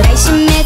I should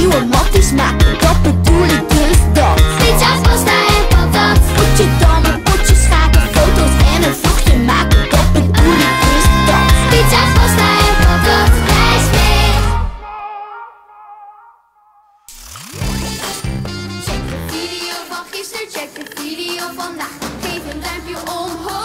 veel nieuwe matties maken. Dat bedoel ik dus dat. Pizza, pasta en patat? Potje dammen, potje schaken, foto's en een vlogje maken. Dat bedoel ik dus dat. Pizza, pasta en patat? Lijst mee. Check de video van gisteren, check de video vandaag. Geef een duimpje om